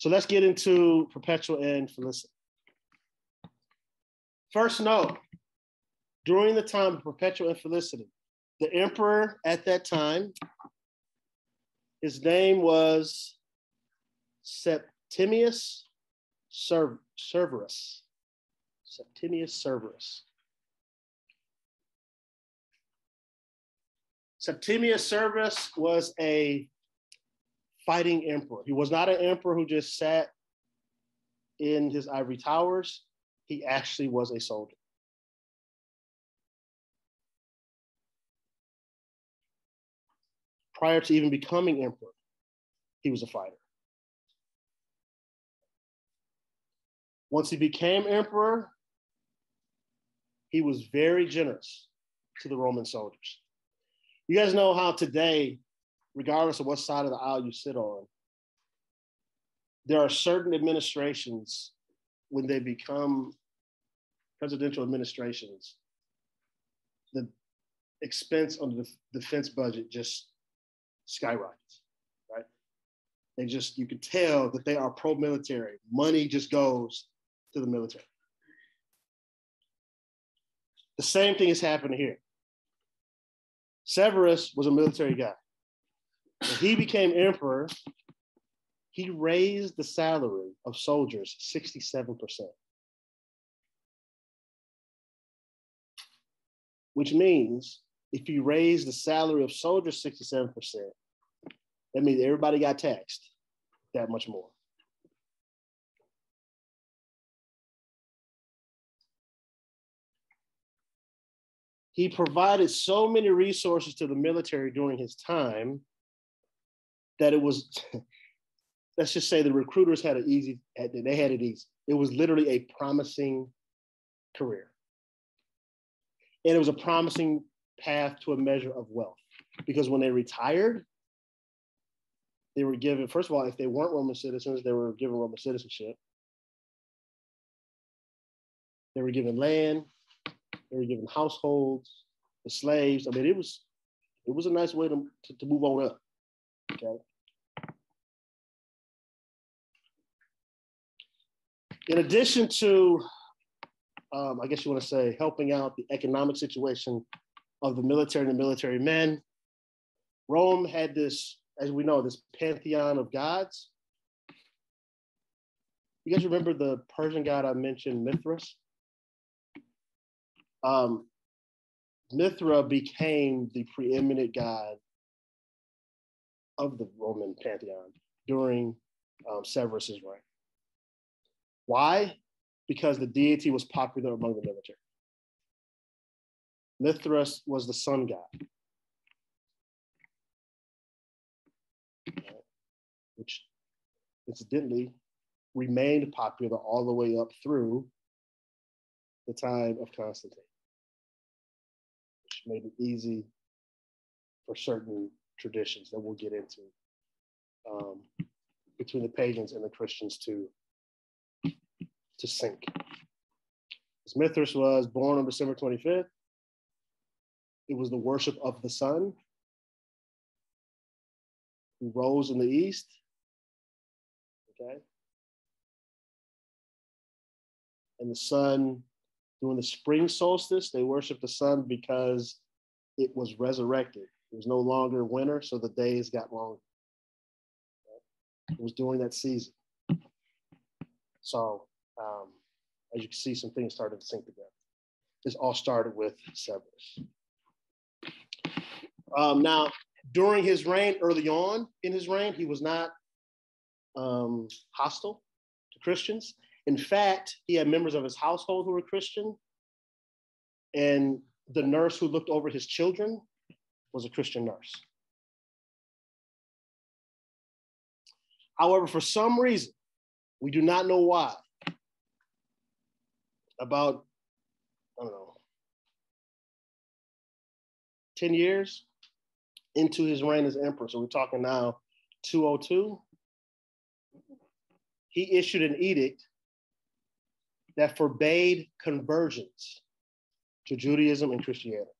So let's get into Perpetua and Felicity. First note, during the time of Perpetua and Felicity, the emperor at that time, his name was Septimius Severus. Septimius Severus. Septimius Severus was a fighting emperor. He was not an emperor who just sat in his ivory towers. He actually was a soldier. Prior to even becoming emperor, he was a fighter. Once he became emperor, he was very generous to the Roman soldiers. You guys know how today, regardless of what side of the aisle you sit on, there are certain administrations when they become presidential administrations, the expense on the defense budget just skyrockets, right? They just, you can tell that they are pro military. Money just goes to the military. The same thing is happening here. Severus was a military guy. When he became emperor, he raised the salary of soldiers 67%. Which means if you raise the salary of soldiers 67%, that means everybody got taxed that much more. he provided so many resources to the military during his time that it was let's just say the recruiters had it easy they had it easy it was literally a promising career and it was a promising path to a measure of wealth because when they retired they were given first of all if they weren't roman citizens they were given roman citizenship they were given land they were given households, the slaves. I mean, it was it was a nice way to, to, to move on up. Okay. In addition to, um, I guess you want to say, helping out the economic situation of the military and the military men, Rome had this, as we know, this pantheon of gods. You guys remember the Persian god I mentioned, Mithras? um, Mithra became the preeminent god of the Roman pantheon during um, Severus's reign. Why? Because the deity was popular among the military. Mithras was the sun god, which incidentally remained popular all the way up through the time of Constantine which made it easy for certain traditions that we'll get into um, between the pagans and the Christians to, to sync. Mithras was born on December 25th. It was the worship of the sun who rose in the east. Okay. And the sun during the spring solstice, they worshiped the sun because it was resurrected. It was no longer winter, so the days got longer. It was during that season. So, um, as you can see, some things started to sync together. This all started with Severus. Um, now, during his reign, early on in his reign, he was not um, hostile to Christians. In fact, he had members of his household who were Christian, and the nurse who looked over his children was a Christian nurse. However, for some reason, we do not know why, about, I don't know, 10 years into his reign as emperor, so we're talking now 202, he issued an edict that forbade conversions to Judaism and Christianity.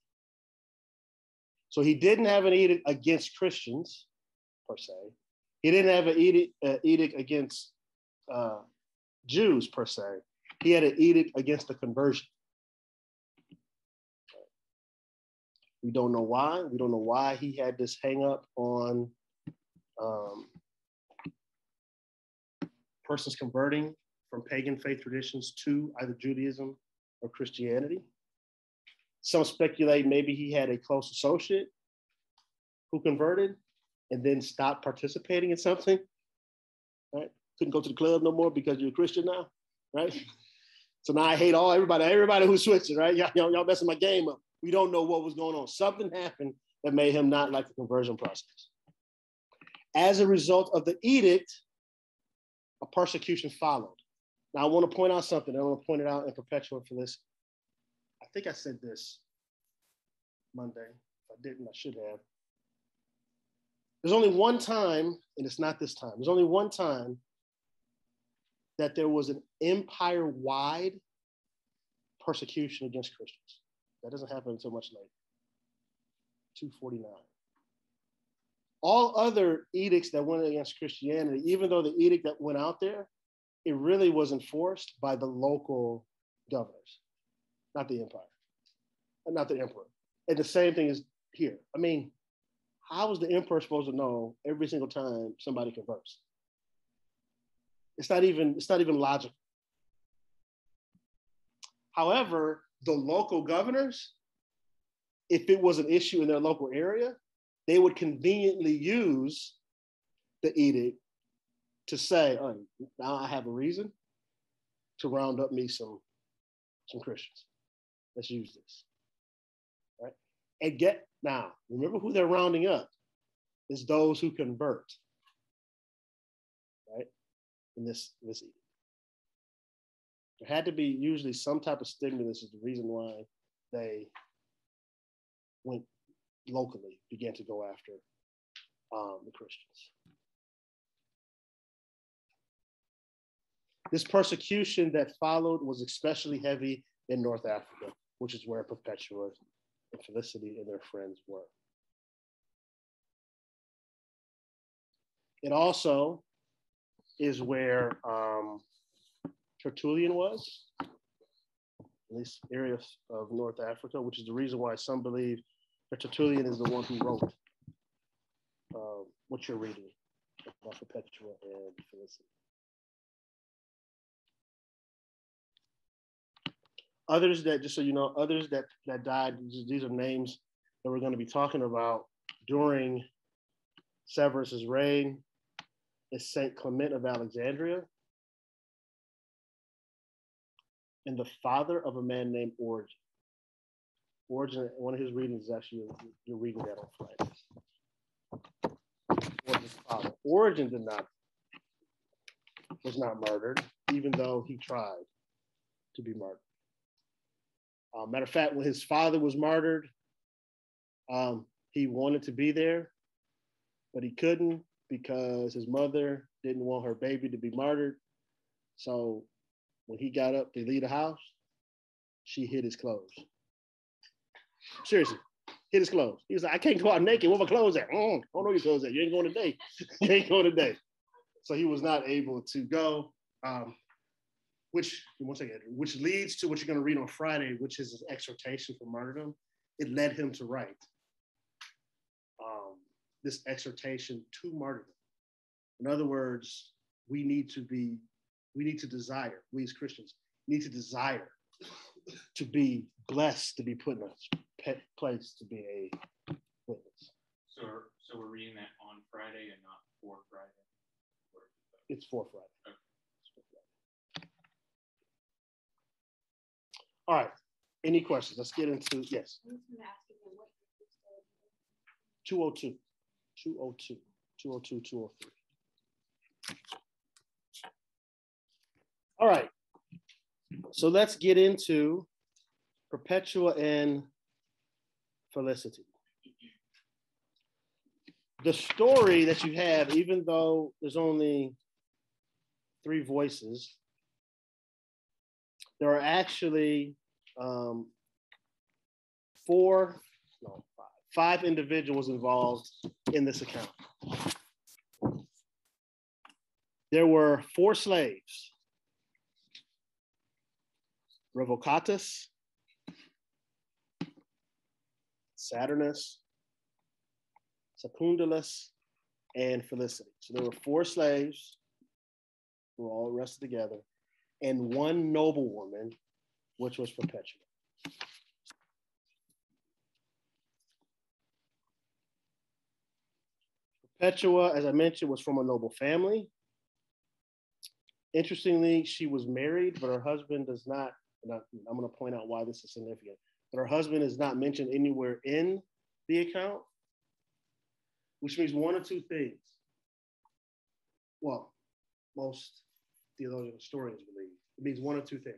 So he didn't have an edict against Christians per se. He didn't have an edict, uh, edict against uh, Jews per se. He had an edict against the conversion. We don't know why. We don't know why he had this hang up on um, persons converting from pagan faith traditions to either Judaism or Christianity. Some speculate maybe he had a close associate who converted and then stopped participating in something, right? Couldn't go to the club no more because you're a Christian now, right? So now I hate all everybody, everybody who's switching, right? Y'all, y'all, y'all messing my game up. We don't know what was going on. Something happened that made him not like the conversion process. As a result of the edict, a persecution followed. Now, I want to point out something. I want to point it out in perpetual for this. I think I said this Monday. If I didn't, I should have. There's only one time, and it's not this time, there's only one time that there was an empire wide persecution against Christians. That doesn't happen until much later. 249. All other edicts that went against Christianity, even though the edict that went out there, it really was enforced by the local governors, not the empire, not the emperor. And the same thing is here. I mean, how is the emperor supposed to know every single time somebody converts? It's not even, it's not even logical. However, the local governors, if it was an issue in their local area, they would conveniently use the edict to say, oh, now I have a reason to round up me some, some Christians. Let's use this. Right? And get now, remember who they're rounding up is those who convert. This, this edict. There had to be usually some type of stimulus is the reason why they went locally, began to go after um, the Christians. This persecution that followed was especially heavy in North Africa, which is where Perpetua and Felicity and their friends were. It also is where um, Tertullian was, in this area of North Africa, which is the reason why some believe that Tertullian is the one who wrote uh, what you're reading about Perpetua and Felicity. Others that, just so you know, others that, that died, these are names that we're going to be talking about during Severus's reign is Saint Clement of Alexandria and the father of a man named Origen. Origen, one of his readings is actually, you're reading that on Friday. Origen's father. Origen did not, was not murdered, even though he tried to be murdered. Uh, matter of fact, when his father was martyred, um, he wanted to be there, but he couldn't because his mother didn't want her baby to be martyred. So when he got up to leave the house, she hid his clothes. Seriously, hid his clothes. He was like, I can't go out naked. Where my clothes at? Mm, I don't know your clothes at. You ain't going today. you ain't going today. So he was not able to go. Um, which one second, which leads to what you're going to read on Friday, which is an exhortation for martyrdom. It led him to write this exhortation to martyrdom. In other words, we need to be, we need to desire, we as Christians need to desire to be blessed, to be put in a place to be a witness. So, so we're reading that on Friday and not for Friday? It's for Friday. Okay. All right. Any questions? Let's get into yes. 202. 202. 202, 203. All right. So let's get into Perpetua and Felicity. The story that you have, even though there's only three voices, there are actually um, four, five, individuals involved in this account. there were four slaves Revocatus, Saturnus, Secundulus, and Felicity. So there were four slaves who were all arrested together, and one noblewoman, which was Perpetua. Perpetua, as I mentioned, was from a noble family. Interestingly, she was married, but her husband does not. I, I'm going to point out why this is significant. But her husband is not mentioned anywhere in the account, which means one or two things. Well, most theological historians believe it means one or two things.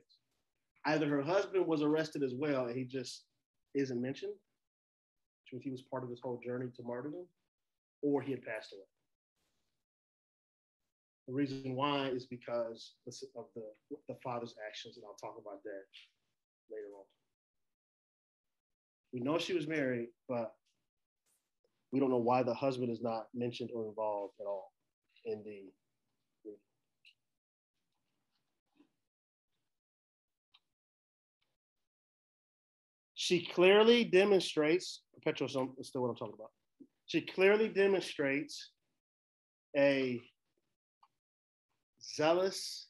Either her husband was arrested as well, and he just isn't mentioned, which means he was part of this whole journey to martyrdom, or he had passed away. The reason why is because of the, the father's actions, and I'll talk about that later on. We know she was married, but we don't know why the husband is not mentioned or involved at all in the She clearly demonstrates, Perpetua is still what I'm talking about. She clearly demonstrates a zealous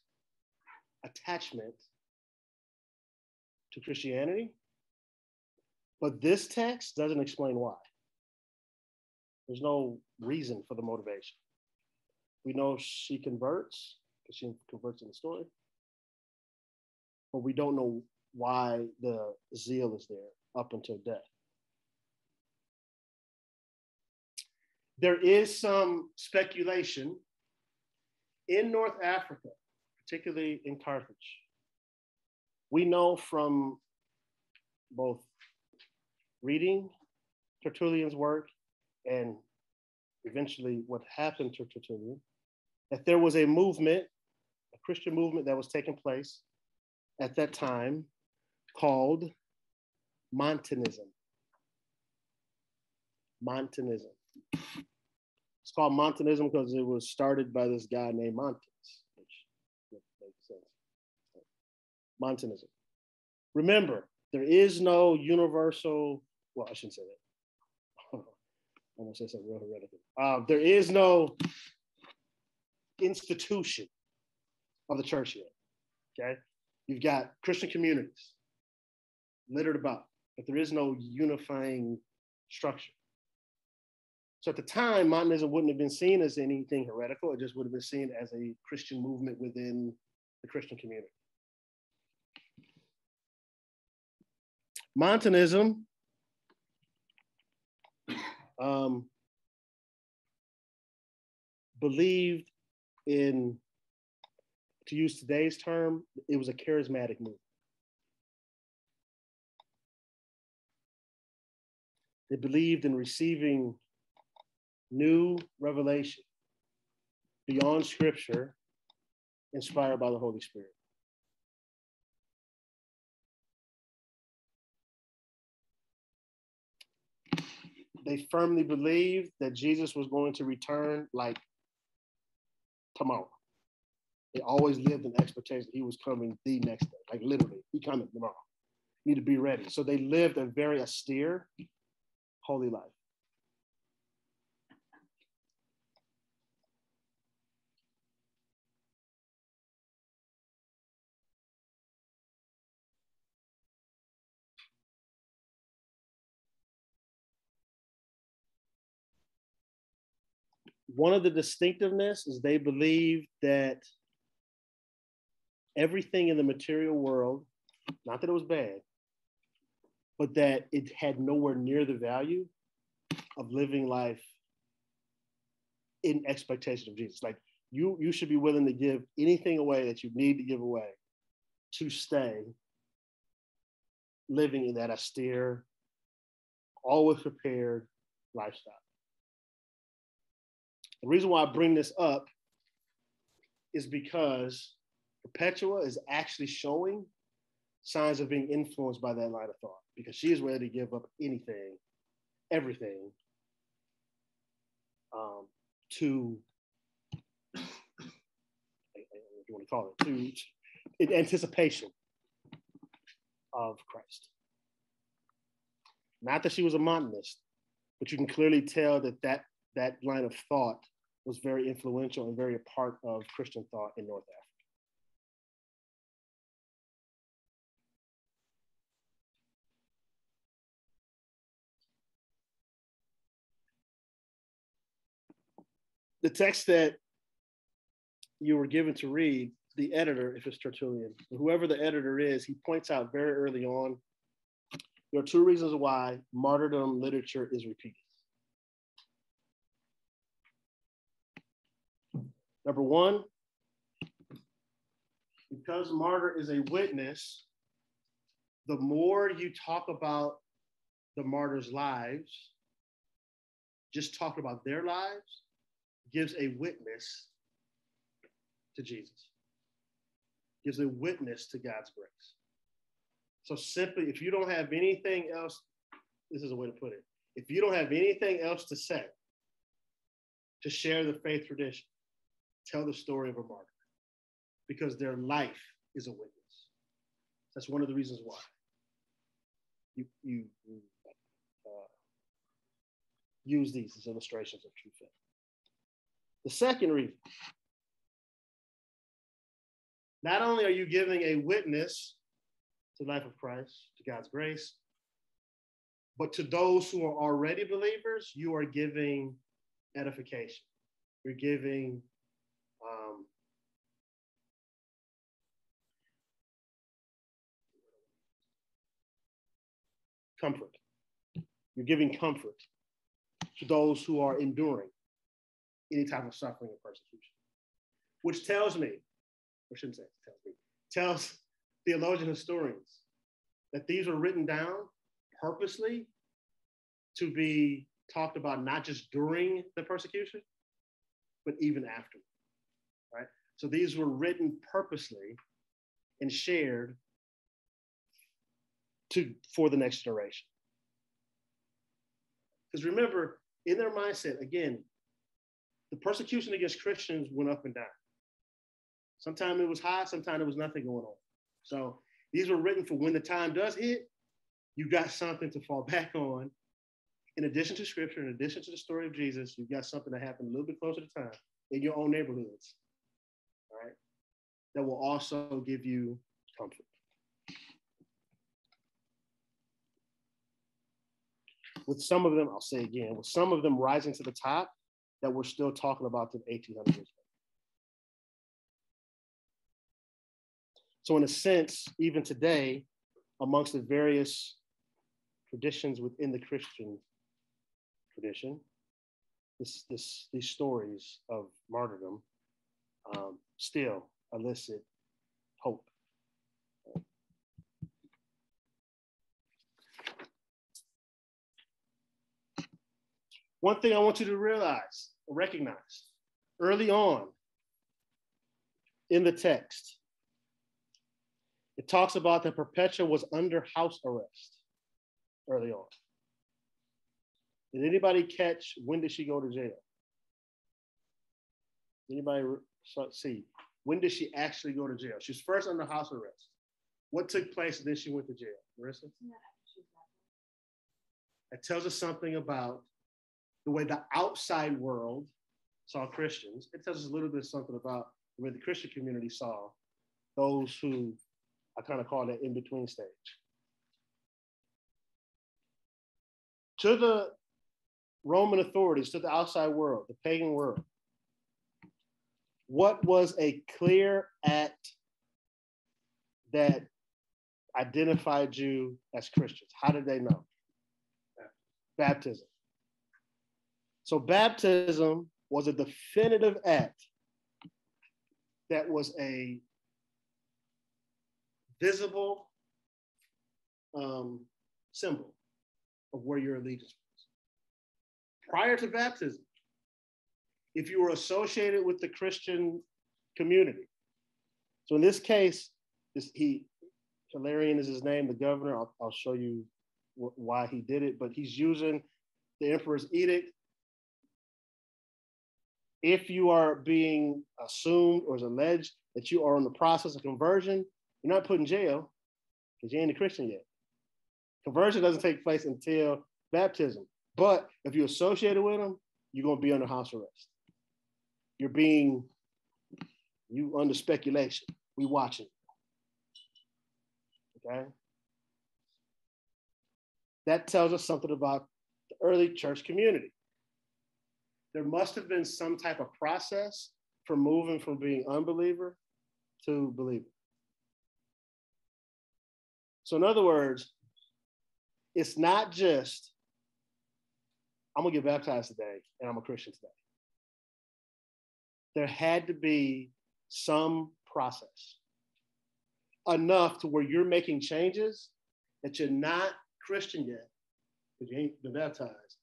attachment to Christianity, but this text doesn't explain why. There's no reason for the motivation. We know she converts because she converts in the story, but we don't know why the zeal is there up until death. There is some speculation in North Africa, particularly in Carthage. We know from both reading Tertullian's work and eventually what happened to Tertullian that there was a movement, a Christian movement that was taking place at that time called Montanism. Montanism. It's called Montanism because it was started by this guy named Montanus, which makes sense. Montanism. Remember, there is no universal, well, I shouldn't say that. I almost said something real heretical. Uh, there is no institution of the church yet. Okay. You've got Christian communities littered about, but there is no unifying structure. So at the time, Montanism wouldn't have been seen as anything heretical. It just would have been seen as a Christian movement within the Christian community. Montanism um, believed in, to use today's term, it was a charismatic movement. They believed in receiving new revelation beyond scripture inspired by the Holy Spirit. They firmly believed that Jesus was going to return like tomorrow. They always lived in expectation that he was coming the next day, like literally, he coming tomorrow. You need to be ready. So they lived a very austere, holy life. One of the distinctiveness is they believe that everything in the material world, not that it was bad, but that it had nowhere near the value of living life in expectation of Jesus. Like you, you should be willing to give anything away that you need to give away to stay living in that austere, always prepared lifestyle. The reason why I bring this up is because Perpetua is actually showing signs of being influenced by that line of thought because she is ready to give up anything, everything um, to if you want to call it, to in anticipation of Christ. Not that she was a Montanist, but you can clearly tell that that, that line of thought was very influential and very a part of Christian thought in North Africa. The text that you were given to read, the editor, if it's Tertullian, whoever the editor is, he points out very early on there are two reasons why martyrdom literature is repeated. Number one, because martyr is a witness, the more you talk about the martyrs' lives, just talk about their lives, gives a witness to Jesus, gives a witness to God's grace. So simply, if you don't have anything else, this is a way to put it. If you don't have anything else to say, to share the faith tradition, tell the story of a martyr because their life is a witness. That's one of the reasons why you, you, uh, use these as illustrations of true faith. The second reason not only are you giving a witness to the life of Christ, to God's grace. But to those who are already believers, you are giving edification. You're giving um, comfort. You're giving comfort to those who are enduring any type of suffering or persecution, which tells me, or shouldn't say tells me, tells theologian historians that these are written down purposely to be talked about not just during the persecution, but even after. So these were written purposely and shared to for the next generation. Because remember, in their mindset, again, the persecution against Christians went up and down. Sometimes it was high, sometimes there was nothing going on. So these were written for when the time does hit, you got something to fall back on. In addition to scripture, in addition to the story of Jesus, you've got something that happened a little bit closer to time in your own neighborhoods. That will also give you comfort. With some of them, I'll say again, with some of them rising to the top, that we're still talking about them 1800 years ago. So, in a sense, even today, amongst the various traditions within the Christian tradition, this, this, these stories of martyrdom um, still elicit hope. One thing I want you to realize, recognize early on in the text, it talks about that Perpetua was under house arrest early on. Did anybody catch when did she go to jail? Anybody see when did she actually go to jail? She was first under house arrest. What took place and then she went to jail? Marissa? That tells us something about the way the outside world saw Christians. It tells us a little bit something about the way the Christian community saw those who I kind of call that in between stage. To the Roman authorities, to the outside world, the pagan world, what was a clear act that identified you as Christians? How did they know? Baptism. So, baptism was a definitive act that was a visible um, symbol of where your allegiance was. Prior to baptism, if you were associated with the Christian community, so in this case, this, he Hilarion is his name, the governor. I'll, I'll show you wh- why he did it, but he's using the emperor's edict. If you are being assumed or is alleged that you are in the process of conversion, you're not put in jail because you ain't a Christian yet. Conversion doesn't take place until baptism. But if you're associated with them, you're going to be under house arrest. You're being, you under speculation. We watching. Okay? That tells us something about the early church community. There must have been some type of process for moving from being unbeliever to believer. So, in other words, it's not just, I'm gonna get baptized today and I'm a Christian today. There had to be some process enough to where you're making changes that you're not Christian yet, because you ain't been baptized,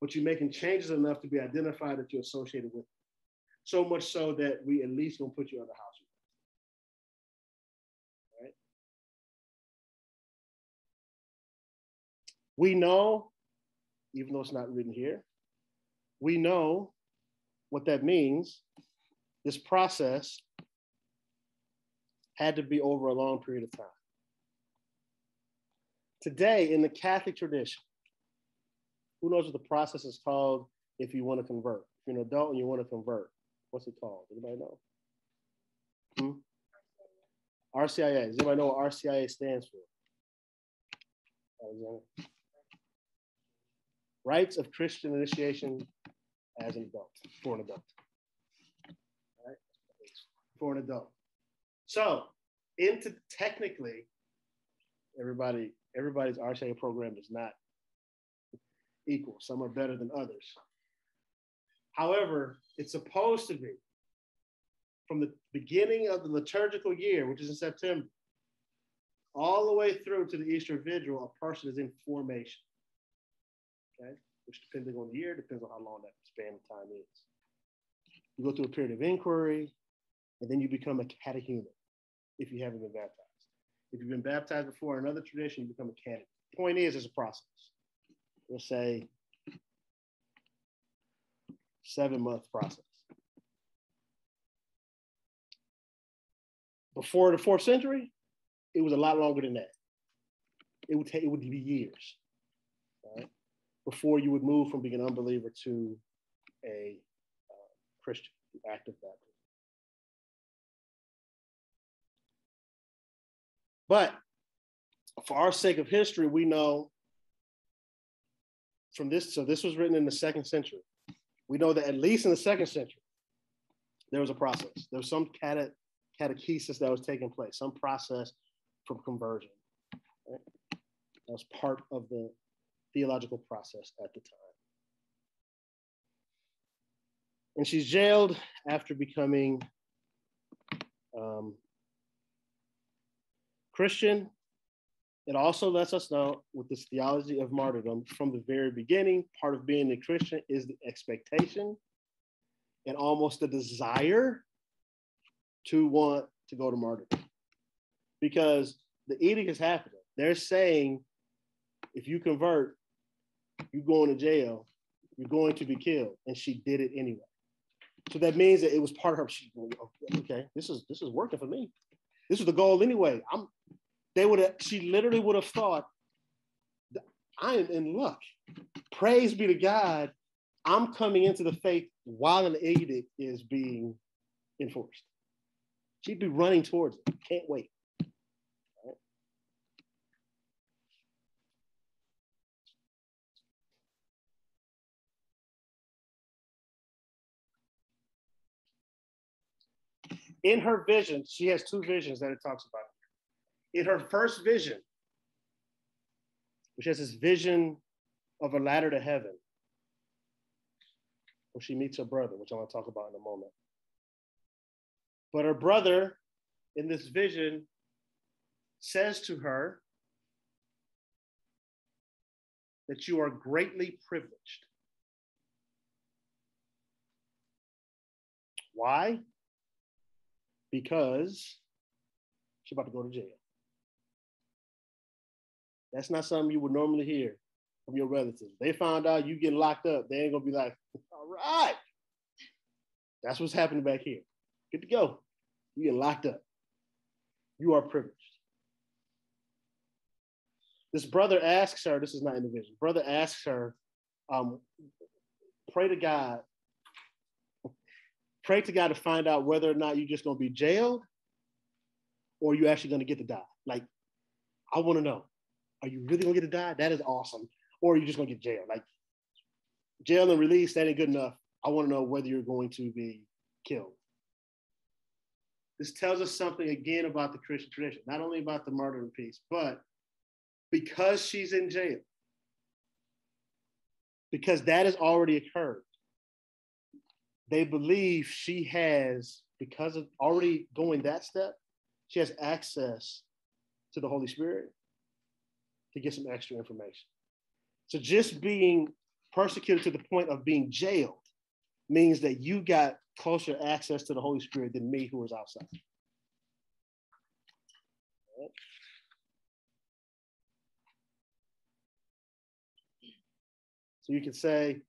but you're making changes enough to be identified that you're associated with. So much so that we at least gonna put you under house Right? We know, even though it's not written here, we know what that means. This process had to be over a long period of time. Today, in the Catholic tradition, who knows what the process is called if you want to convert? If you're an adult and you want to convert, what's it called? Anybody know? Hmm? RCIA. Does anybody know what RCIA stands for? Rites of Christian initiation as an adult, for an adult. For an adult. So, into technically, everybody everybody's RCIA program is not equal. Some are better than others. However, it's supposed to be from the beginning of the liturgical year, which is in September, all the way through to the Easter Vigil, a person is in formation. Okay, which depending on the year, depends on how long that span of time is. You go through a period of inquiry, and then you become a catechumen if you haven't been baptized. If you've been baptized before in another tradition, you become a candidate. Point is, it's a process. We'll say seven month process. Before the fourth century, it was a lot longer than that. It would take it would be years, right? Before you would move from being an unbeliever to a uh, Christian, active baptism. But for our sake of history, we know from this, so this was written in the second century. We know that at least in the second century, there was a process. There was some cate- catechesis that was taking place, some process from conversion. Right? That was part of the theological process at the time. And she's jailed after becoming um, Christian, it also lets us know with this theology of martyrdom from the very beginning, part of being a Christian is the expectation and almost the desire to want to go to martyrdom. Because the edict is happening. They're saying if you convert, you're going to jail, you're going to be killed. And she did it anyway. So that means that it was part of her. She, okay, this is this is working for me. This was the goal anyway. I'm they would have, she literally would have thought, I am in luck. Praise be to God. I'm coming into the faith while an edict is being enforced. She'd be running towards it. Can't wait. In her vision, she has two visions that it talks about in her first vision, which has this vision of a ladder to heaven, where she meets her brother, which I want to talk about in a moment. But her brother in this vision says to her that you are greatly privileged. Why? Because she's about to go to jail. That's not something you would normally hear from your relatives. They found out you get locked up, they ain't gonna be like, all right. That's what's happening back here. Good to go. You get locked up. You are privileged. This brother asks her, this is not in the vision. Brother asks her, um, pray to God. Pray to God to find out whether or not you're just going to be jailed or you're actually going to get to die. Like, I want to know, are you really going to get to die? That is awesome. Or are you just going to get jailed? Like, jail and release, that ain't good enough. I want to know whether you're going to be killed. This tells us something again about the Christian tradition, not only about the murder peace, but because she's in jail, because that has already occurred, they believe she has, because of already going that step, she has access to the Holy Spirit to get some extra information. So just being persecuted to the point of being jailed means that you got closer access to the Holy Spirit than me who was outside. So you can say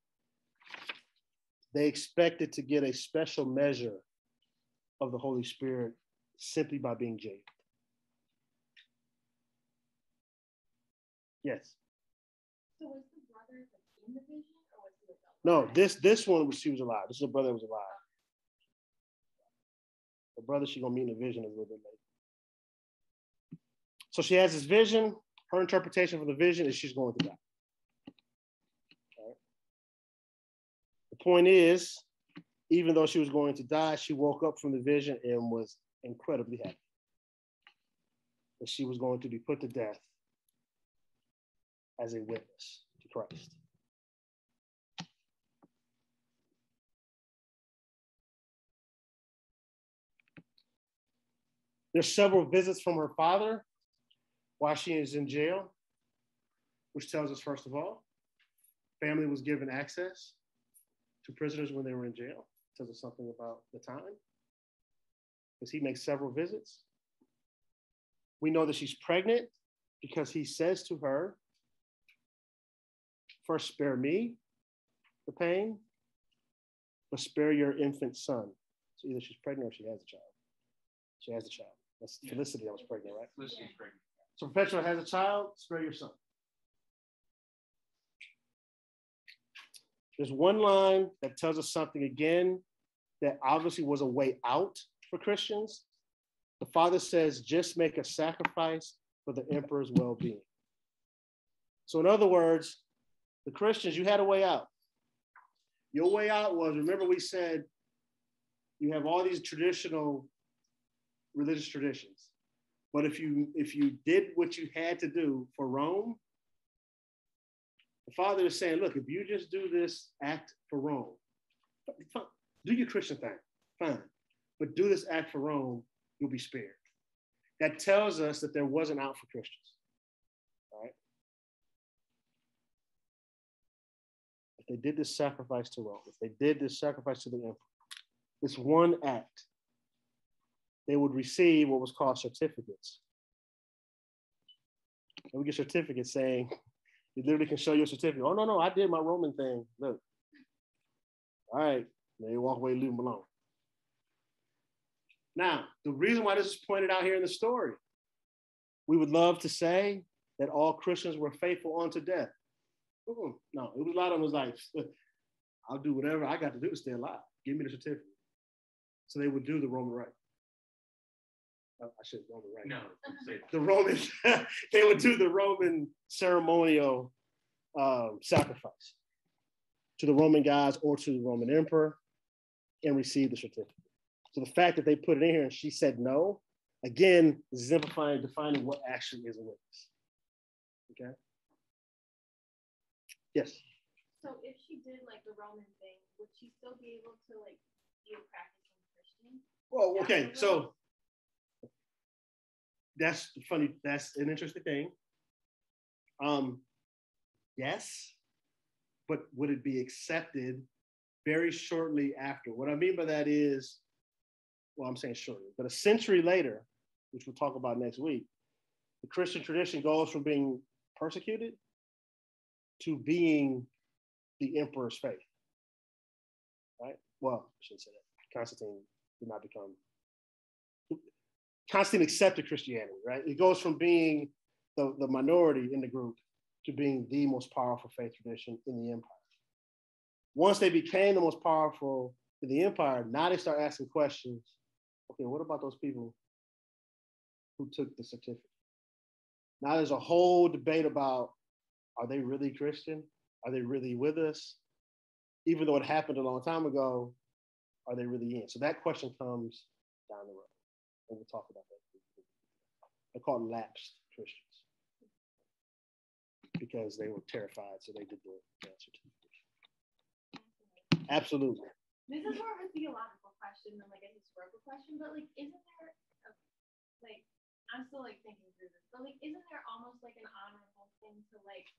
they expected to get a special measure of the Holy Spirit simply by being jailed. Yes. So was the brother in the vision or was he No, this this one was she was alive. This is a brother that was alive. The brother she's gonna meet in the vision a little bit later. So she has this vision. Her interpretation for the vision is she's going to die. Point is, even though she was going to die, she woke up from the vision and was incredibly happy that she was going to be put to death as a witness to Christ. There's several visits from her father while she is in jail, which tells us, first of all, family was given access to prisoners when they were in jail. Tells us something about the time. Because he makes several visits. We know that she's pregnant because he says to her, First, spare me the pain, but spare your infant son. So either she's pregnant or she has a child. She has a child. That's Felicity that was pregnant, right? Felicity's pregnant. So Perpetua has a child, spare your son. There's one line that tells us something again that obviously was a way out for Christians. The father says, just make a sacrifice for the emperor's well being. So, in other words, the Christians, you had a way out. Your way out was remember, we said you have all these traditional religious traditions. But if you if you did what you had to do for Rome, the father is saying, look, if you just do this act for Rome, do your Christian thing, fine. But do this act for Rome, you'll be spared. That tells us that there wasn't out for Christians. Right. If they did this sacrifice to Rome, if they did this sacrifice to the emperor, this one act, they would receive what was called certificates. And we get certificates saying, you literally can show your certificate. Oh, no, no, I did my Roman thing. Look. All right. Then you walk away, leave them alone. Now, the reason why this is pointed out here in the story, we would love to say that all Christians were faithful unto death. Ooh, no, it was a lot of them was like, I'll do whatever I got to do to stay alive. Give me the certificate. So they would do the Roman rite. I should Roman rite. No, say The Roman, they would do the Roman ceremonial um, sacrifice to the Roman gods or to the Roman emperor and receive the certificate. So the fact that they put it in here and she said no, again, exemplifying, defining what actually is a witness. Okay. Yes. So if she did like the Roman thing, would she still be able to like be a practicing Christian? Well, okay. So that's funny. That's an interesting thing. Um, yes, but would it be accepted very shortly after? What I mean by that is, well, I'm saying shortly, but a century later, which we'll talk about next week, the Christian tradition goes from being persecuted to being the emperor's faith. Right? Well, I shouldn't say that. Constantine did not become Constantine accepted Christianity, right? It goes from being the, the minority in the group to being the most powerful faith tradition in the empire. Once they became the most powerful in the empire, now they start asking questions. Okay, what about those people who took the certificate? Now there's a whole debate about are they really Christian? Are they really with us? Even though it happened a long time ago, are they really in? So that question comes down the road. And we'll talk about that. They're called lapsed Christians because they were terrified, so they did the answer to the question. Absolutely. This is more of a theological question than like a historical question, but like, isn't there, a, like, I'm still like thinking through this, but like, isn't there almost like an honorable thing to like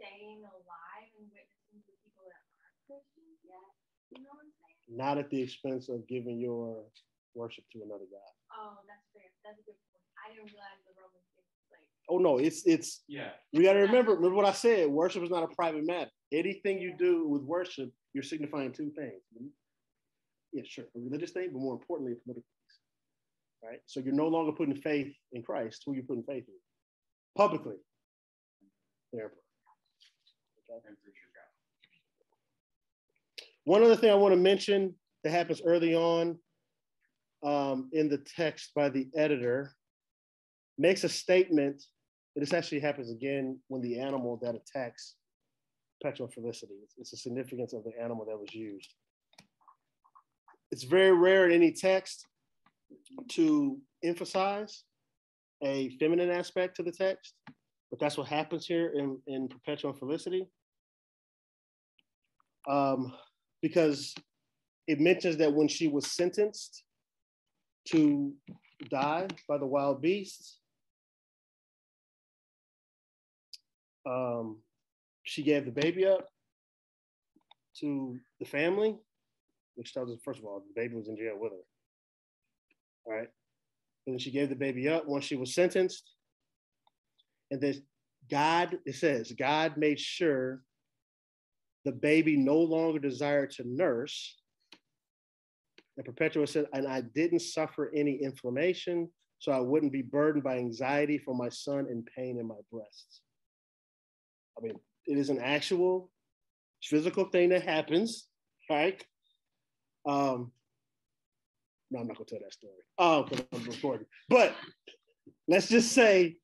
staying alive and witnessing to people that aren't Christians yet? You know what I'm saying? Not at the expense of giving your worship to another God. Oh, that's fair. That's a good point. I didn't realize the Roman thing like. Oh no, it's it's Yeah. we gotta remember, remember what I said, worship is not a private matter. Anything you do with worship, you're signifying two things. Yeah, sure, a religious thing, but more importantly, a political thing. Right? So you're no longer putting faith in Christ, who you're putting faith in. Publicly. The emperor. And. One other thing I want to mention that happens early on um, in the text by the editor makes a statement. And this actually happens again when the animal that attacks Perpetua and Felicity. It's, it's the significance of the animal that was used. It's very rare in any text to emphasize a feminine aspect to the text, but that's what happens here in, in Perpetua and Felicity. Um, because it mentions that when she was sentenced to die by the wild beasts, um, she gave the baby up to the family, which tells us, first of all, the baby was in jail with her. All right. And then she gave the baby up once she was sentenced. And then God, it says, God made sure the baby no longer desired to nurse. And Perpetua said, and I didn't suffer any inflammation, so I wouldn't be burdened by anxiety for my son and pain in my breasts. I mean, it is an actual physical thing that happens, right? Um, no, I'm not gonna tell that story. Oh, because I'm recording. But let's just say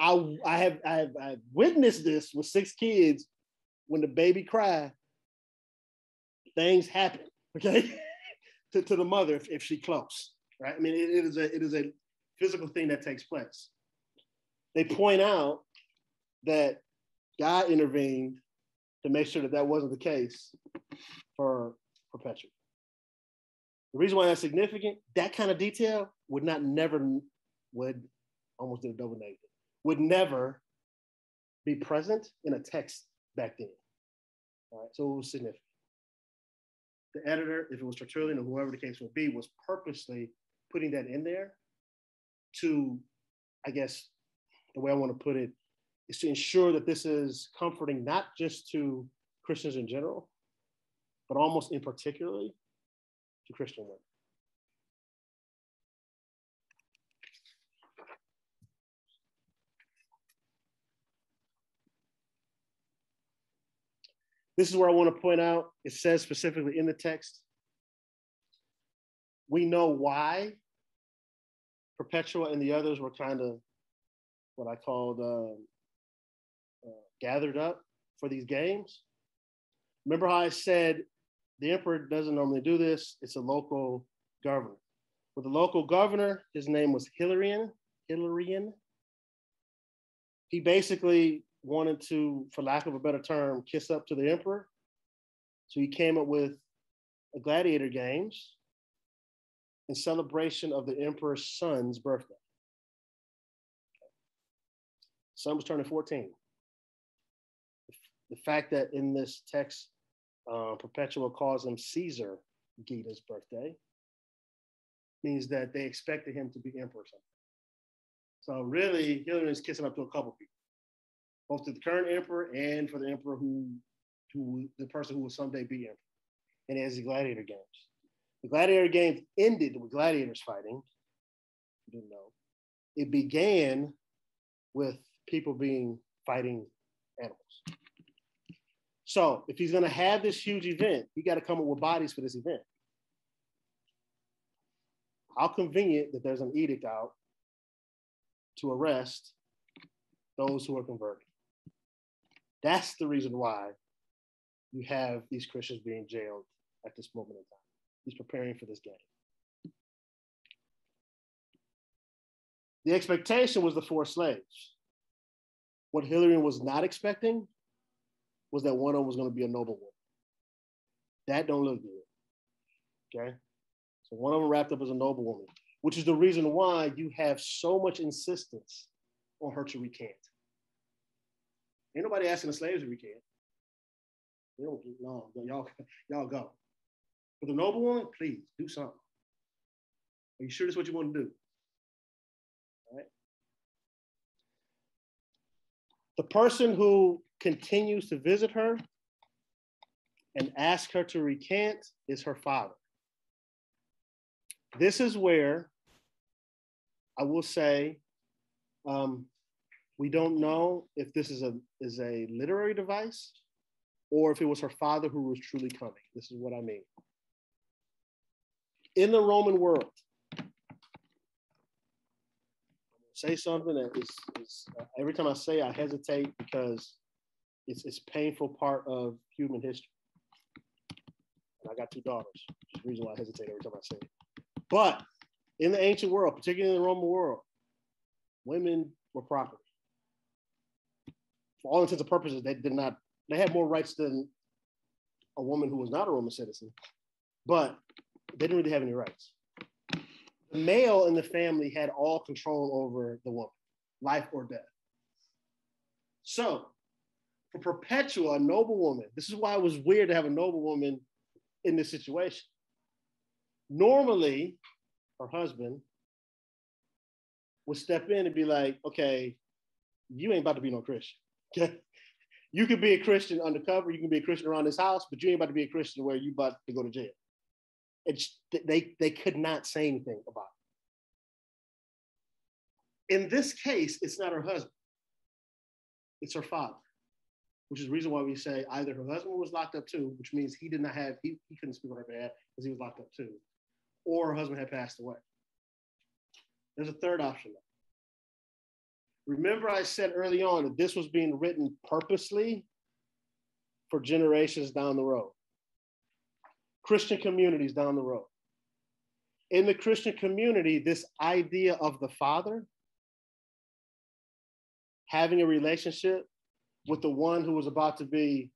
I I have I have I've witnessed this with six kids when the baby cry, things happen, okay, to, to the mother if, if she close, right? I mean, it, it is a it is a physical thing that takes place. They point out that God intervened to make sure that that wasn't the case for Perpetua. The reason why that's significant, that kind of detail would not never would almost did a double negative would never be present in a text back then. All right, so it was significant. The editor, if it was Tertullian or whoever the case would be, was purposely putting that in there to, I guess, the way I want to put it is to ensure that this is comforting not just to Christians in general, but almost in particularly to Christian women. This is where I want to point out it says specifically in the text. We know why Perpetua and the others were kind of what I called uh, uh, gathered up for these games. Remember how I said the emperor doesn't normally do this, it's a local governor. With the local governor, his name was Hilarion. Hilarion. He basically wanted to, for lack of a better term, kiss up to the emperor. So he came up with a gladiator games in celebration of the emperor's son's birthday. Son was turning 14. The fact that in this text, uh, Perpetua calls him Caesar Geta's birthday means that they expected him to be emperor or. So really, Hilarion is kissing up to a couple people both to the current emperor and for the emperor who, who the person who will someday be emperor. And as the gladiator games. The gladiator games ended with gladiators fighting. You didn't know. It began with people being fighting animals. So if he's going to have this huge event, he got to come up with bodies for this event. How convenient that there's an edict out to arrest those who are converted. That's the reason why you have these Christians being jailed at this moment in time. He's preparing for this game. The expectation was the four slaves. What Hilarion was not expecting was that one of them was going to be a noblewoman. That don't look good. Okay. So one of them wrapped up as a noblewoman, which is the reason why you have so much insistence on her to recant. Ain't nobody asking the slaves if to recant. They don't, no, y'all, y'all go. For the noble one, please do something. Are you sure that's what you want to do? All right. The person who continues to visit her and ask her to recant is her father. This is where I will say um, we don't know if this is a is a literary device or if it was her father who was truly coming. This is what I mean. In the Roman world, say something that is, is uh, every time I say I hesitate because it's it's painful part of human history. And I got two daughters, which is the reason why I hesitate every time I say it. But in the ancient world, particularly in the Roman world, women were property. For all intents and purposes, they did not, they had more rights than a woman who was not a Roman citizen, but they didn't really have any rights. The male in the family had all control over the woman, life or death. So for Perpetua, a noble woman, this is why it was weird to have a noble woman in this situation. Normally, her husband would step in and be like, okay, you ain't about to be no Christian. You can be a Christian undercover, you can be a Christian around this house, but you ain't about to be a Christian where you about to go to jail. It's, they, they could not say anything about it. In this case, it's not her husband, it's her father which is the reason why we say either her husband was locked up too, which means he did not have, he, he couldn't speak on her behalf because he was locked up too, or her husband had passed away. There's a third option. Remember, I said early on that this was being written purposely for generations down the road, Christian communities down the road. In the Christian community, this idea of the father having a relationship with the one who was about to be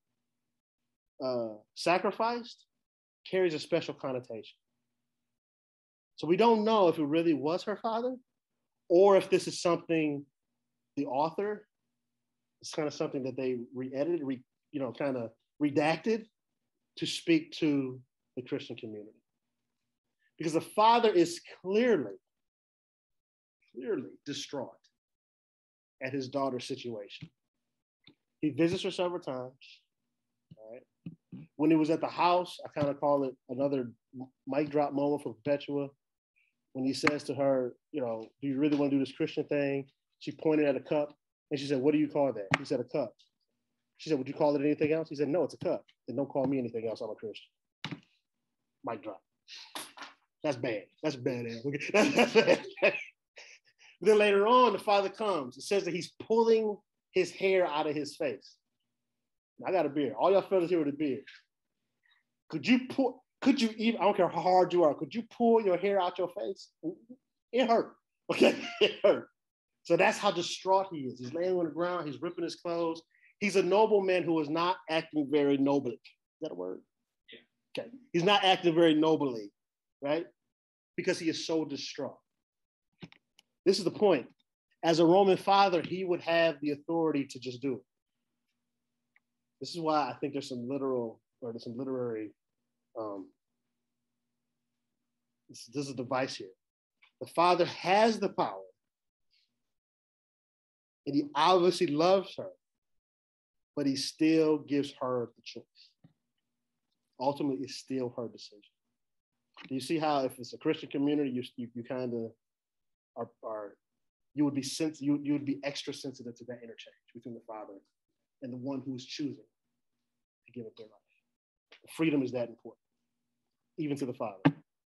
uh, sacrificed carries a special connotation. So we don't know if it really was her father or if this is something the author, it's kind of something that they re-edited, re, you know, kind of redacted to speak to the Christian community. Because the father is clearly, clearly distraught at his daughter's situation. He visits her several times. When he was at the house, I kind of call it another mic drop moment for Perpetua. When he says to her, you know, do you really want to do this Christian thing? She pointed at a cup and she said, What do you call that? He said, A cup. She said, Would you call it anything else? He said, No, it's a cup. Then don't call me anything else. I'm a Christian. Mic drop. That's bad. That's bad. then later on, the father comes. It says that he's pulling his hair out of his face. I got a beard. All y'all fellas here with a beard. Could you pull? Could you even? I don't care how hard you are. Could you pull your hair out your face? It hurt. Okay, it hurt. So that's how distraught he is. He's laying on the ground. He's ripping his clothes. He's a nobleman who is not acting very nobly. Is that a word? Yeah. Okay. He's not acting very nobly, right? Because he is so distraught. This is the point as a Roman father, he would have the authority to just do it. This is why I think there's some literal or there's some literary. Um, this, this is a device here. The father has the power, and he obviously loves her, but he still gives her the choice. Ultimately, it's still her decision. Do you see how, if it's a Christian community, you, you, you kind of are, are you would be sens- you, you would be extra sensitive to that interchange between the father and the one who is choosing to give up their life. Freedom is that important, even to the father.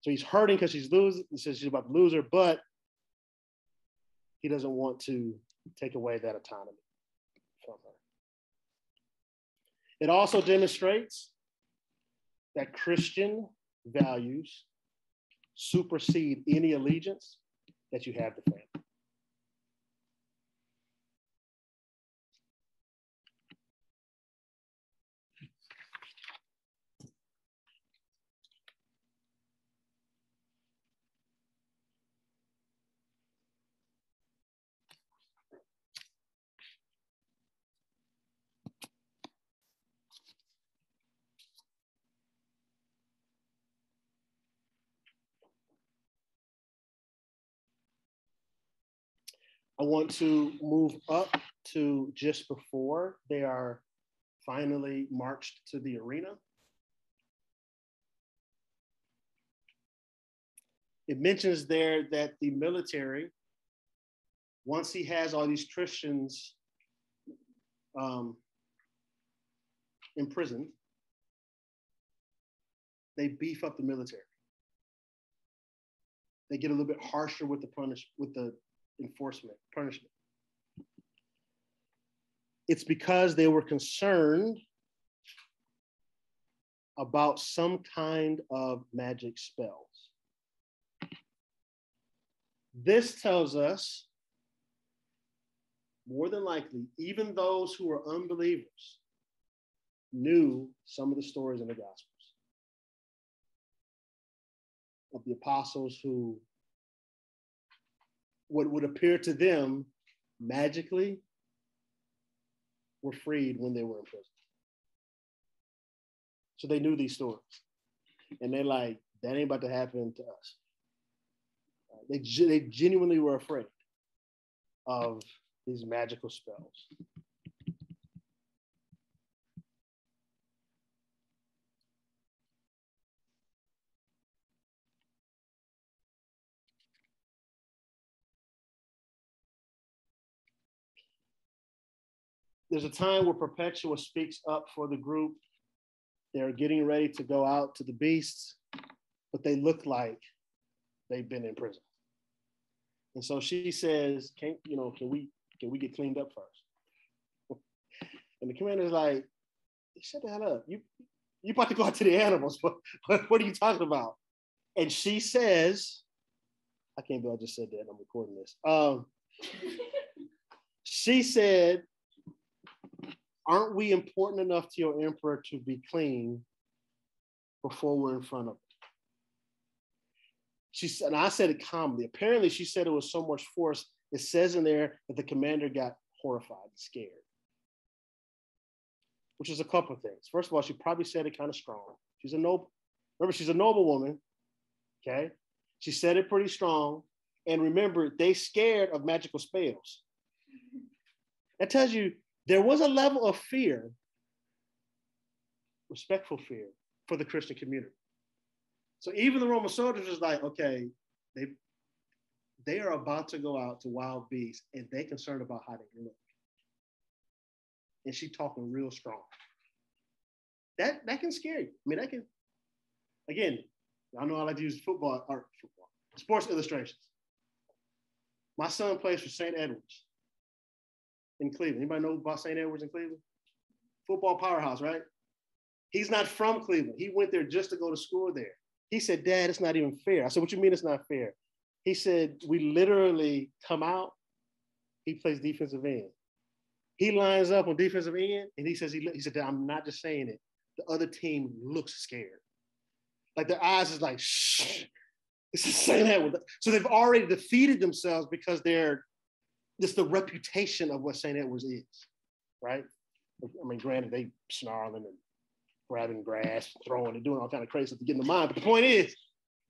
So he's hurting because she's losing, he says she's about to lose her, but he doesn't want to take away that autonomy from her. It also demonstrates that Christian values supersede any allegiance that you have to family. I want to move up to just before they are finally marched to the arena. It mentions there that the military, once he has all these Christians um, in prison, they beef up the military. They get a little bit harsher with the punish with the enforcement, punishment. It's because they were concerned about some kind of magic spells. This tells us, more than likely, even those who were unbelievers knew some of the stories in the Gospels of the apostles who what would appear to them magically were freed when they were in prison. So they knew these stories. And they're like, that ain't about to happen to us. They, they genuinely were afraid of these magical spells. There's a time where Perpetua speaks up for the group. They're getting ready to go out to the beasts, but they look like they've been in prison. And so she says, "Can you know? Can we can we get cleaned up first? And the commander's like, "Shut the hell up! You you about to go out to the animals? What what, what are you talking about?" And she says, "I can't believe I just said that. I'm recording this." Um, she said, aren't we important enough to your emperor to be clean before we're in front of him? She said, and I said it calmly. Apparently, she said it with so much force. It says in there that the commander got horrified, and scared, which is a couple of things. First of all, she probably said it kind of strong. She's a noble. Remember, she's a noble woman. Okay, she said it pretty strong. And remember, they scared of magical spells. That tells you there was a level of fear, respectful fear for the Christian community. So even the Roman soldiers was like, okay, they they are about to go out to wild beasts and they concerned about how they look. And she talking real strong. That that can scare you. I mean, that can again, I know I like to use football or football, sports illustrations. My son plays for St. Edwards in Cleveland. Anybody know about St. Edwards in Cleveland? Football powerhouse, right? He's not from Cleveland. He went there just to go to school there. He said, Dad, it's not even fair. I said, What you mean it's not fair? He said, We literally come out, he plays defensive end. He lines up on defensive end and he says, He, he said, I'm not just saying it. The other team looks scared. Like their eyes is like, shh. It's the same that so they've already defeated themselves because they're just the reputation of what St. Edwards is, right? I mean, granted, they snarling and grabbing grass, throwing and doing all kind of crazy stuff to get in the mind. But the point is,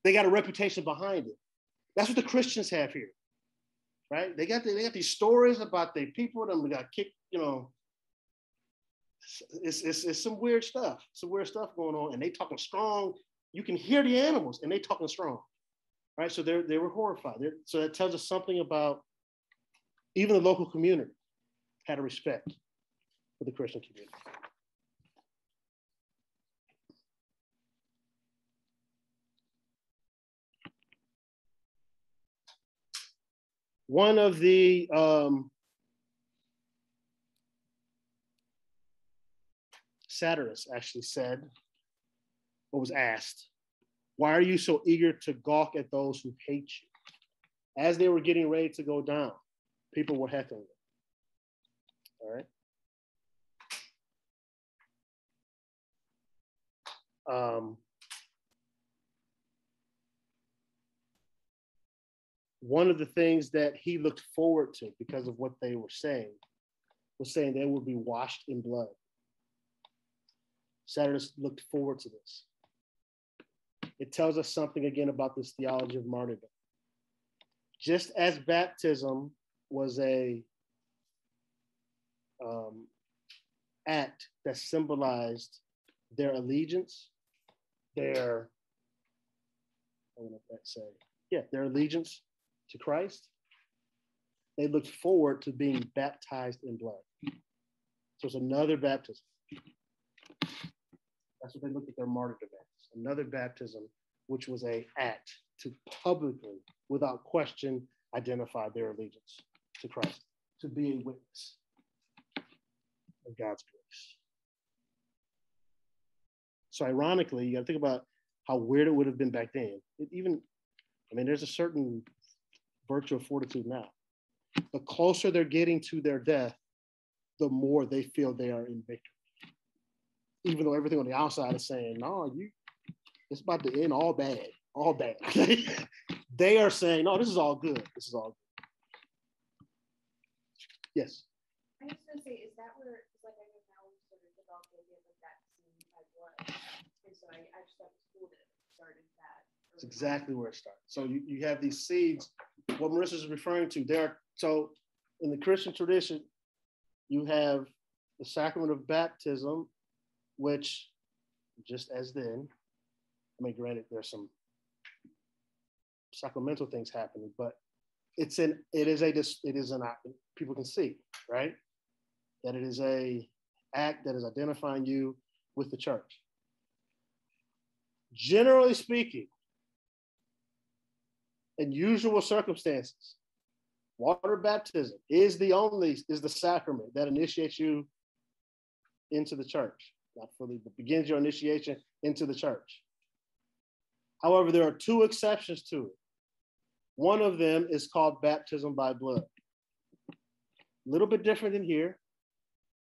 they got a reputation behind it. That's what the Christians have here, right? They got the, they got these stories about the people that got kicked, you know. It's, it's, it's some weird stuff, some weird stuff going on, and they talking strong. You can hear the animals, and they talking strong. Right? So they they were horrified. They're, so that tells us something about even the local community had a respect for the Christian community. One of the um, Satyrus actually said, or was asked, why are you so eager to gawk at those who hate you? As they were getting ready to go down, people were heckling them. All right. Um, one of the things that he looked forward to because of what they were saying was saying they would be washed in blood. Satyrus looked forward to this. It tells us something again about this theology of martyrdom. Just as baptism was a um, act that symbolized their allegiance, their, I know that say, yeah, their allegiance to Christ. They looked forward to being baptized in blood. So it's another baptism. That's what they looked at their martyrdom as. Another baptism, which was a act to publicly, without question, identify their allegiance to Christ, to be a witness of God's grace. So ironically, you got to think about how weird it would have been back then. It even, I mean, there's a certain virtue of fortitude now. The closer they're getting to their death, the more they feel they are in victory. Even though everything on the outside is saying, no, you, it's about to end all bad, all bad. they are saying, no, this is all good. This is all good. Yes. I was gonna say, is that where, it's like I know now we sort of developed the idea of that scene by blood. And so I, I just thought it was cool that it started that. That's exactly where it starts. So you, you have these seeds. What Marissa is referring to, there. are, So in the Christian tradition, you have the sacrament of baptism, which just as then, I mean, granted, there's some sacramental things happening, but it's an it is a it is an act, people can see right that it is a act that is identifying you with the church. Generally speaking, in usual circumstances, water baptism is the only is the sacrament that initiates you into the church, not fully, but begins your initiation into the church. However, there are two exceptions to it. One of them is called baptism by blood. A little bit different than here,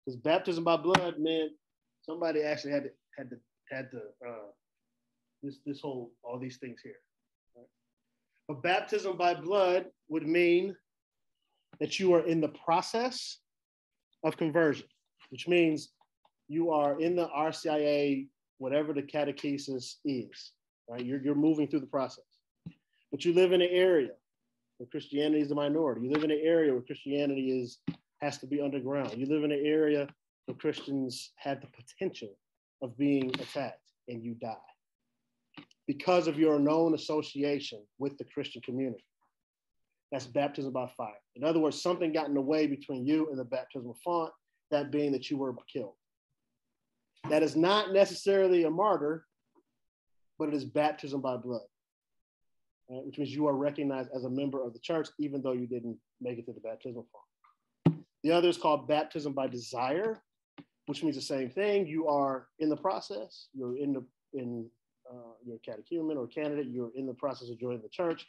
because baptism by blood meant somebody actually had to had to had to uh, this this whole all these things here. Right? But baptism by blood would mean that you are in the process of conversion, which means you are in the RCIA, whatever the catechesis is, right? You're, you're moving through the process. But you live in an area where Christianity is a minority. You live in an area where Christianity is has to be underground. You live in an area where Christians have the potential of being attacked and you die because of your known association with the Christian community. That's baptism by fire. In other words, something got in the way between you and the baptismal font, that being that you were killed. That is not necessarily a martyr, but it is baptism by blood, right? which means you are recognized as a member of the church, even though you didn't make it to the baptismal font. The other is called baptism by desire, which means the same thing. You are in the process, you're in the in uh, you're catechumen or candidate, you're in the process of joining the church.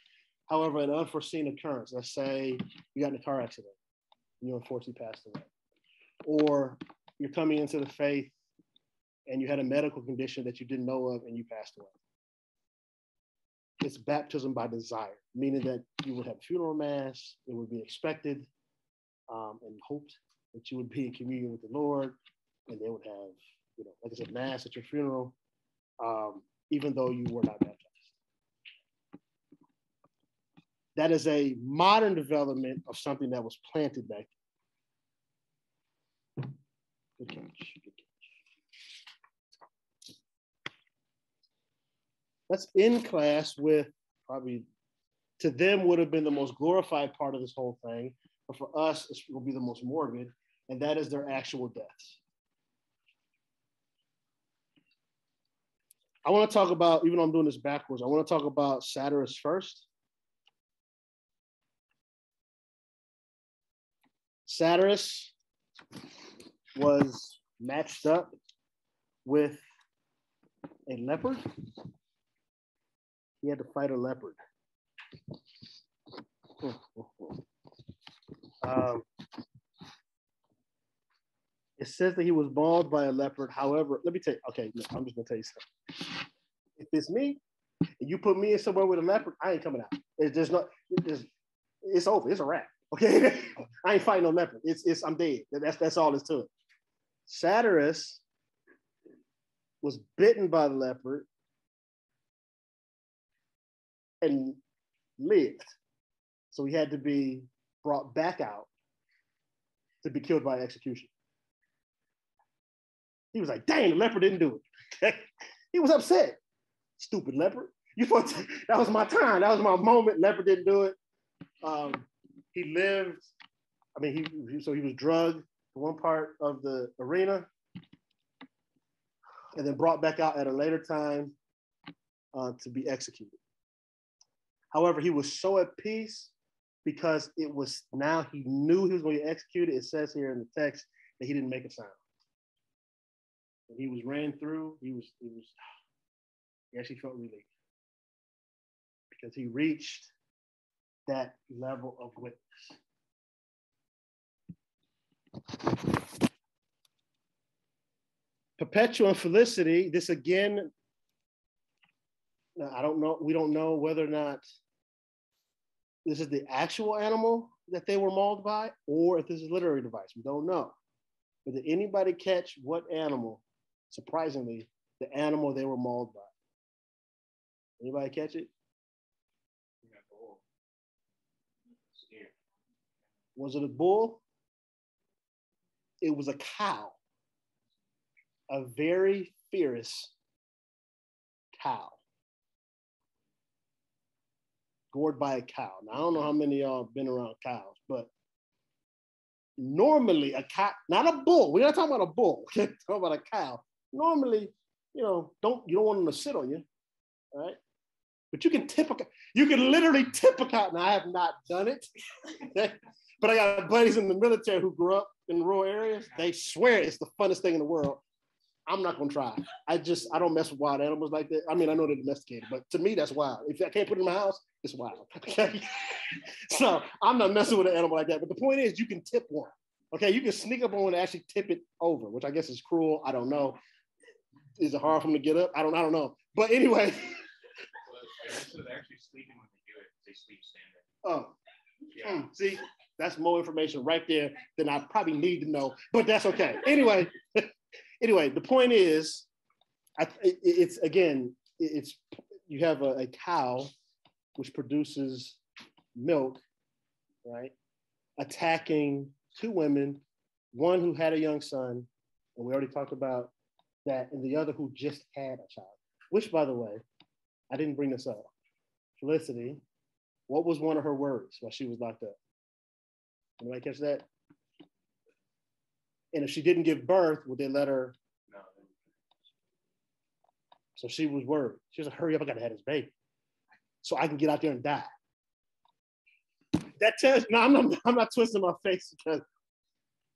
However, an unforeseen occurrence, let's say you got in a car accident, you unfortunately passed away, or you're coming into the faith and you had a medical condition that you didn't know of and you passed away. It's baptism by desire, meaning that you would have funeral mass, it would be expected um, and hoped that you would be in communion with the Lord, and they would have, you know, like I said, mass at your funeral, um, even though you were not baptized. That is a modern development of something that was planted back then. Good catch. Good That's in class with probably to them would have been the most glorified part of this whole thing, but for us, it will be the most morbid, and that is their actual deaths. I want to talk about, even though I'm doing this backwards, I want to talk about Satyrus first. Satyrus was matched up with a leopard. He had to fight a leopard. Um, it says that he was mauled by a leopard. However, let me tell you, okay, no, I'm just gonna tell you something. If it's me, and you put me in somewhere with a leopard, I ain't coming out. It's just not, it's, it's over, it's a wrap. Okay. I ain't fighting no leopard. It's it's I'm dead. That's that's all there's to it. Satyrus was bitten by the leopard and lived. So he had to be brought back out to be killed by execution. He was like, dang, the leopard didn't do it. he was upset. Stupid leopard. You thought that was my time. That was my moment. Leopard didn't do it. Um, he lived, I mean, he, so he was drugged to one part of the arena and then brought back out at a later time uh, to be executed. However, he was so at peace because it was now he knew he was going to be executed. It says here in the text that he didn't make a sound. When he was ran through, he was, he was, he actually felt relief because he reached that level of witness. Perpetua and Felicity, this again, I don't know, we don't know whether or not this is the actual animal that they were mauled by or if this is literary device. We don't know. But did anybody catch what animal, surprisingly, the animal they were mauled by? Anybody catch it? Was it a bull? It was a cow, a very fierce cow, gored by a cow. Now, I don't know how many of y'all have been around cows, but normally a cow, not a bull, we're not talking about a bull, we're talking about a cow. Normally, you know, don't you don't want them to sit on you, right? But you can tip a, you can literally tip a cow. Now I have not done it, But I got buddies in the military who grew up in rural areas. They swear it's the funnest thing in the world. I'm not gonna try. I just I don't mess with wild animals like that. I mean, I know they're domesticated, but to me that's wild. If I can't put it in my house, it's wild. Okay. so I'm not messing with an animal like that. But the point is you can tip one. Okay, you can sneak up on one and actually tip it over, which I guess is cruel. I don't know. Is it hard for them to get up? I don't I don't know. But anyway. So they're actually sleeping when they do it. They sleep standing. Oh. Yeah. Hmm, see, that's more information right there than I probably need to know, but that's okay. Anyway, anyway, the point is, I, it, it's again, it's you have a, a cow which produces milk, right? Attacking two women, one who had a young son, and we already talked about that, and the other who just had a child. Which, by the way, I didn't bring this up. Felicity, what was one of her words while she was locked up? Anybody catch that? And if she didn't give birth, would they let her? No. So she was worried. She was like, hurry up, I gotta have this baby. So I can get out there and die. That tells no, I'm not, I'm not twisting my face because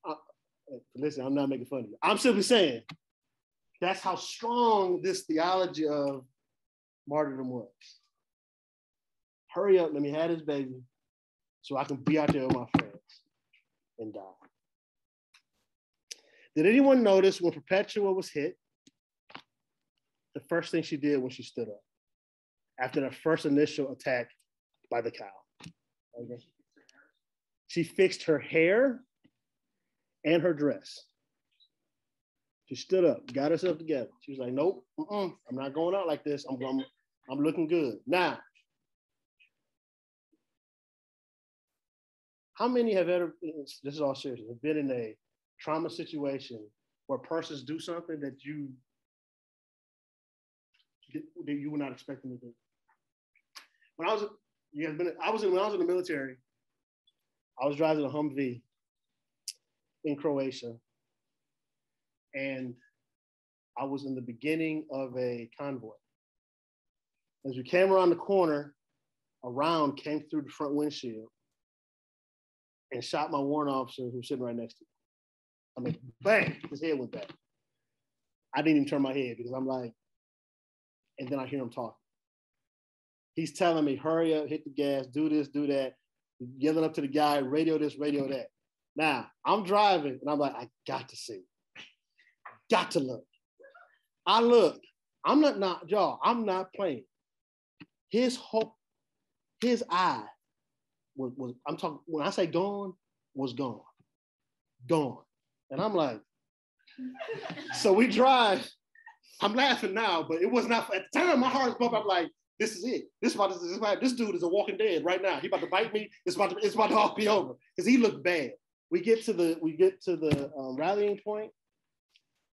uh, listen, I'm not making fun of you. I'm simply saying that's how strong this theology of martyrdom was. Hurry up, let me have this baby so I can be out there with my friends and die. Did anyone notice when Perpetua was hit, the first thing she did when she stood up after the first initial attack by the cow? Okay. She fixed her hair and her dress. She stood up, got herself together. She was like, "Nope, I'm not going out like this. I'm, I'm, I'm looking good." Now, How many have ever, this is all serious, been in a trauma situation where persons do something that you that you were not expecting to do? When I was you guys been? I was in when I was in the military. I was driving a Humvee in Croatia, and I was in the beginning of a convoy. As we came around the corner, a round came through the front windshield and shot my warrant officer who was sitting right next to me. I mean, bang, his head went back. I didn't even turn my head because I'm like, and then I hear him talking. He's telling me, hurry up, hit the gas, do this, do that, yelling up to the guy, radio this, radio that. Now I'm driving and I'm like, I got to see, got to look. I look, I'm not, not, y'all, I'm not playing. His hope, his eye was, was, I'm talking, when I say gone, was gone, gone. And I'm like, so we drive. I'm laughing now, but it was not at the time. My heart was pumping. I'm like, this is it. This is about this, is about, this dude is a walking dead right now. He about to bite me. It's about to it's about to all be over because he looked bad. We get to the we get to the um, rallying point.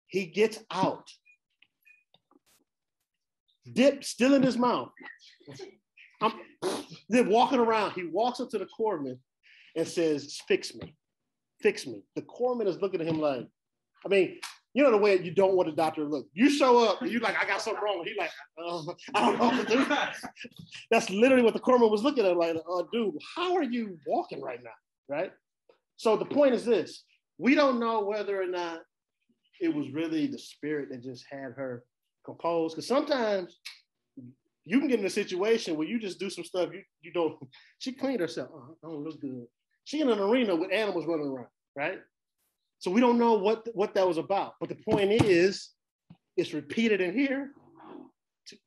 He gets out, dip still in his mouth. I'm then walking around. He walks up to the corpsman and says, "Fix me, fix me." The corpsman is looking at him like, I mean, you know the way you don't want a doctor to look. You show up and you like, I got something wrong. He like, uh, I don't know what to do. That's literally what the corpsman was looking at, like, oh, dude, how are you walking right now, right? So the point is this: we don't know whether or not it was really the spirit that just had her composed. Because sometimes you can get in a situation where you just do some stuff you you don't. She cleaned herself. Oh, I don't look good. She in an arena with animals running around, right? So we don't know what, what that was about. But the point is, it's repeated in here to,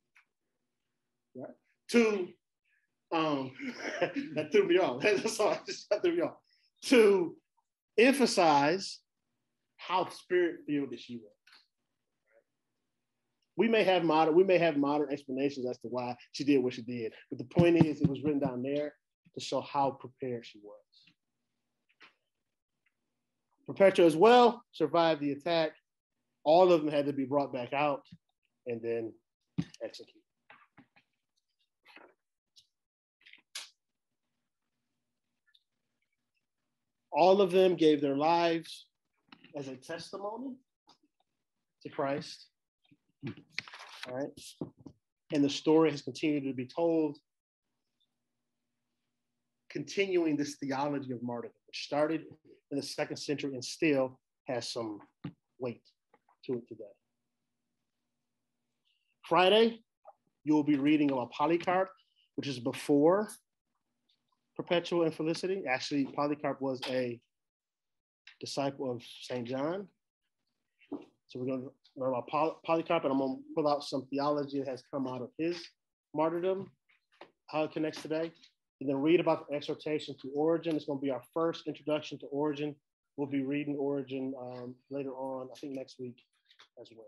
right? to um, that threw me off. Sorry, that threw me off. To emphasize how spirit filled that she was. We may have modern, we may have modern explanations as to why she did what she did, but the point is, it was written down there to show how prepared she was. Perpetua as well survived the attack. All of them had to be brought back out and then executed. All of them gave their lives as a testimony to Christ. All right. And the story has continued to be told, continuing this theology of martyrdom, started in the second century and still has some weight to it today. Friday, you'll be reading about Polycarp, which is before Perpetua and Felicity. Actually, Polycarp was a disciple of St. John. So we're going to learn about Polycarp, and I'm going to pull out some theology that has come out of his martyrdom, how it connects today and then read about the exhortation to Origen. It's going to be our first introduction to Origen. We'll be reading Origen um, later on, I think next week as well.